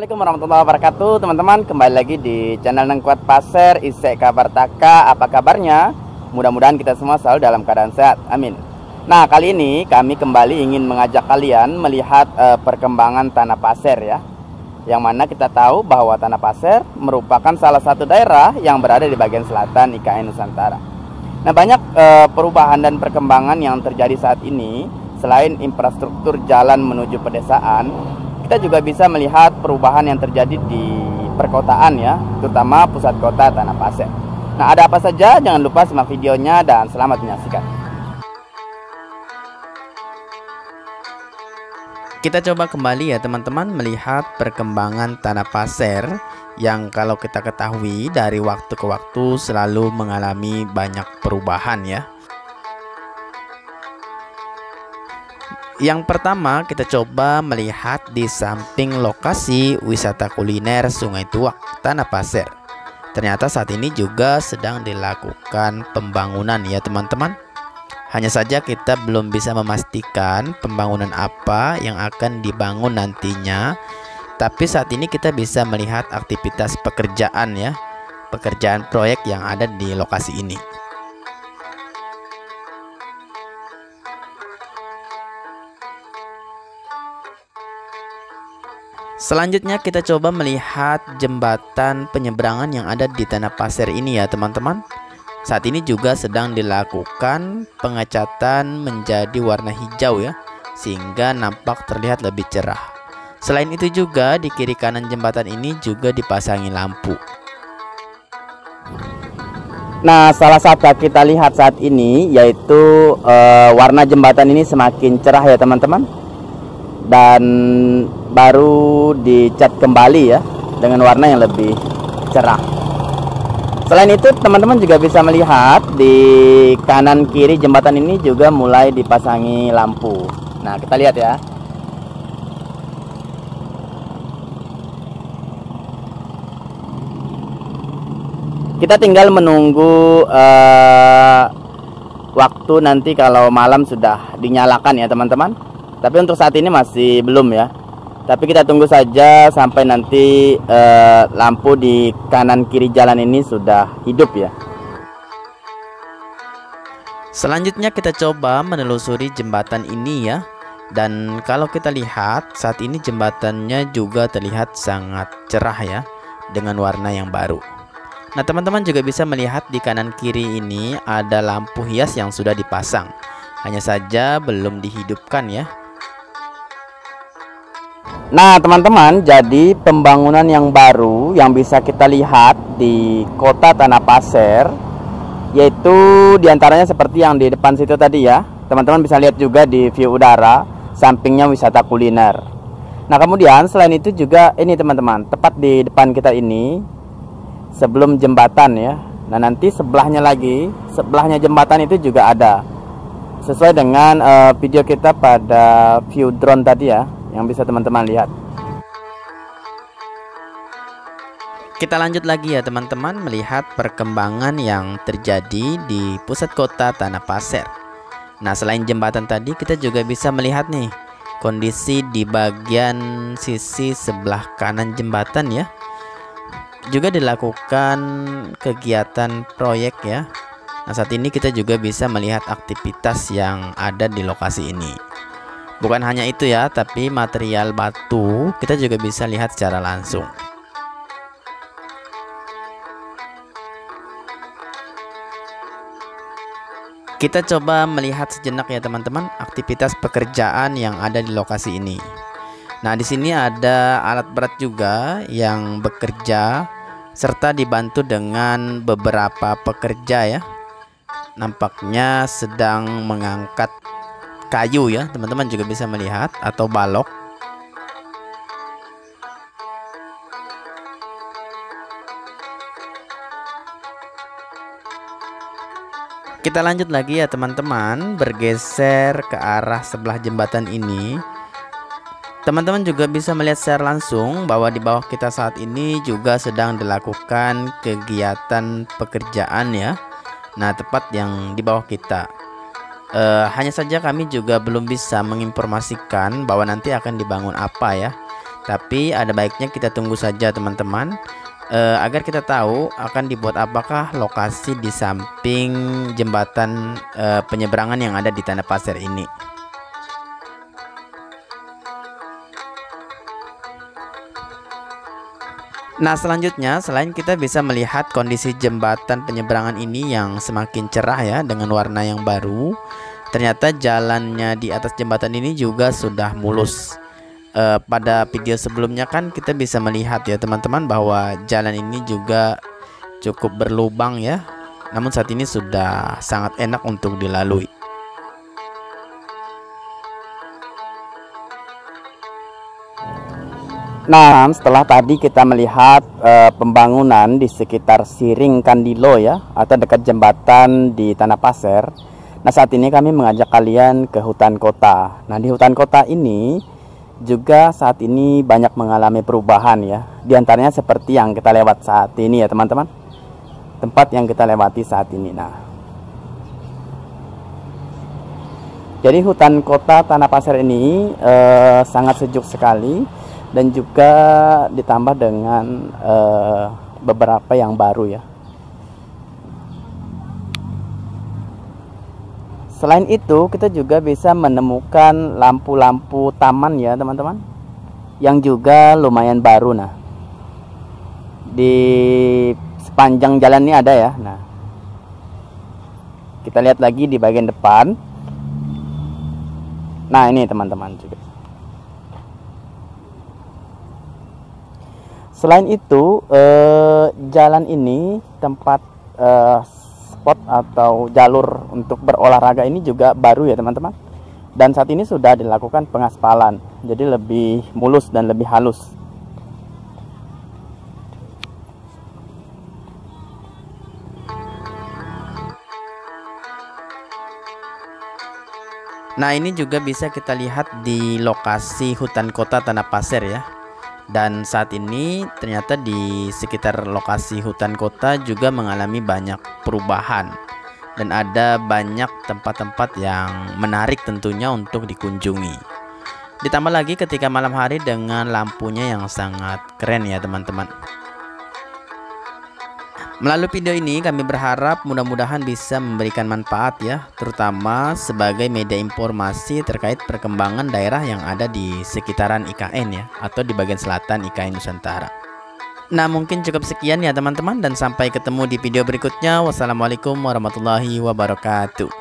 Assalamualaikum warahmatullahi wabarakatuh. Teman-teman kembali lagi di channel Nengkuat Pasir Isek kabar taka. Apa kabarnya? Mudah-mudahan kita semua selalu dalam keadaan sehat. Amin. Nah kali ini kami kembali ingin mengajak kalian Melihat uh, perkembangan tanah pasir ya. Yang mana kita tahu bahwa tanah pasir Merupakan salah satu daerah Yang berada di bagian selatan IKN Nusantara. Nah banyak uh, perubahan dan perkembangan yang terjadi saat ini Selain infrastruktur jalan menuju pedesaan kita juga bisa melihat perubahan yang terjadi di perkotaan ya, terutama pusat kota Tanah Pasir. Nah, ada apa saja? Jangan lupa simak videonya dan selamat menyaksikan. Kita coba kembali ya teman-teman melihat perkembangan Tanah Pasir yang kalau kita ketahui dari waktu ke waktu selalu mengalami banyak perubahan ya. Yang pertama kita coba melihat di samping lokasi wisata kuliner Sungai Tuak, Tanah Pasir. Ternyata saat ini juga sedang dilakukan pembangunan ya teman-teman. Hanya saja kita belum bisa memastikan pembangunan apa yang akan dibangun nantinya. Tapi saat ini kita bisa melihat aktivitas pekerjaan ya. Pekerjaan proyek yang ada di lokasi ini. Selanjutnya kita coba melihat jembatan penyeberangan yang ada di tanah pasir ini ya teman-teman. Saat ini juga sedang dilakukan pengecatan menjadi warna hijau ya Sehingga nampak terlihat lebih cerah. Selain itu juga di kiri kanan jembatan ini juga dipasangi lampu. Nah salah satu kita lihat saat ini yaitu uh, warna jembatan ini semakin cerah ya teman-teman. Dan baru dicat kembali ya dengan warna yang lebih cerah. Selain itu teman-teman juga bisa melihat di kanan kiri jembatan ini juga mulai dipasangi lampu. Nah kita lihat ya. Kita tinggal menunggu uh, waktu nanti kalau malam sudah dinyalakan ya teman-teman. Tapi untuk saat ini masih belum ya tapi kita tunggu saja sampai nanti eh, lampu di kanan kiri jalan ini sudah hidup ya. Selanjutnya kita coba menelusuri jembatan ini ya. Dan kalau kita lihat saat ini jembatannya juga terlihat sangat cerah ya Dengan warna yang baru. Nah teman-teman juga bisa melihat di kanan kiri ini ada lampu hias yang sudah dipasang. Hanya saja belum dihidupkan ya Nah teman-teman jadi pembangunan yang baru yang bisa kita lihat di kota Tanah Pasir Yaitu di antaranya seperti yang di depan situ tadi ya. Teman-teman bisa lihat juga di view udara Sampingnya wisata kuliner. Nah kemudian selain itu juga ini teman-teman Tepat di depan kita ini Sebelum jembatan ya. Nah nanti sebelahnya lagi Sebelahnya jembatan itu juga ada. Sesuai dengan uh, video kita pada view drone tadi ya yang bisa teman-teman lihat. Kita lanjut lagi ya teman-teman melihat perkembangan yang terjadi di pusat kota Tanah Pasir. Nah selain jembatan tadi kita juga bisa melihat nih kondisi di bagian sisi sebelah kanan jembatan ya. Juga dilakukan kegiatan proyek ya. Nah saat ini kita juga bisa melihat aktivitas yang ada di lokasi ini. Bukan hanya itu ya, tapi material batu kita juga bisa lihat secara langsung. Kita coba melihat sejenak ya teman-teman aktivitas pekerjaan yang ada di lokasi ini. Nah, di sini ada alat berat juga yang bekerja serta dibantu dengan beberapa pekerja ya. Nampaknya sedang mengangkat kayu ya. Teman-teman juga bisa melihat. Atau balok. Kita lanjut lagi ya teman-teman. Bergeser ke arah sebelah jembatan ini. Teman-teman juga bisa melihat secara langsung bahwa di bawah kita saat ini juga sedang dilakukan kegiatan pekerjaan ya. Nah tepat yang di bawah kita Uh, hanya saja kami juga belum bisa menginformasikan bahwa nanti akan dibangun apa ya. Tapi ada baiknya kita tunggu saja teman-teman uh, agar kita tahu akan dibuat apakah lokasi di samping jembatan uh, penyeberangan yang ada di Tanah Pasir ini. Nah selanjutnya selain kita bisa melihat kondisi jembatan penyeberangan ini yang semakin cerah ya dengan warna yang baru Ternyata jalannya di atas jembatan ini juga sudah mulus. Uh, pada video sebelumnya kan kita bisa melihat ya teman-teman bahwa jalan ini juga cukup berlubang ya. Namun saat ini sudah sangat enak untuk dilalui Nah, setelah tadi kita melihat uh, pembangunan di sekitar Siring Kandilo ya, atau dekat jembatan di Tanah Pasir. Nah, saat ini kami mengajak kalian ke hutan kota. Nah, di hutan kota ini juga saat ini banyak mengalami perubahan ya. Di antaranya seperti yang kita lewat saat ini ya teman-teman. Tempat yang kita lewati saat ini. Nah, jadi hutan kota Tanah Pasir ini eh, sangat sejuk sekali dan juga ditambah dengan eh, beberapa yang baru ya. Selain itu, kita juga bisa menemukan lampu-lampu taman ya, teman-teman. Yang juga lumayan baru nah. Di sepanjang jalan ini ada ya. Nah. Kita lihat lagi di bagian depan. Nah, ini teman-teman juga. Selain itu, eh, jalan ini tempat eh, spot atau jalur untuk berolahraga ini juga baru ya teman-teman. Dan saat ini sudah dilakukan pengaspalan jadi lebih mulus dan lebih halus. Nah ini juga bisa kita lihat di lokasi hutan kota Tanah Pasir ya dan saat ini ternyata di sekitar lokasi hutan kota juga mengalami banyak perubahan dan ada banyak tempat-tempat yang menarik tentunya untuk dikunjungi. Ditambah lagi ketika malam hari dengan lampunya yang sangat keren ya teman-teman. Melalui video ini kami berharap mudah-mudahan bisa memberikan manfaat ya, terutama sebagai media informasi terkait perkembangan daerah yang ada di sekitaran IKN ya, atau di bagian selatan IKN Nusantara. Nah mungkin cukup sekian ya teman-teman dan sampai ketemu di video berikutnya. Wassalamualaikum warahmatullahi wabarakatuh.